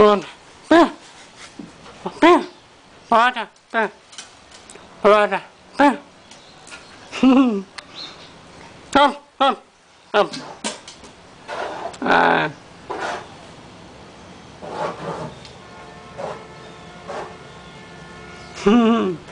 Vâng. Bè. Bè. Bè. Bè. Bè. Bè. Không, không, không. À. Hmm.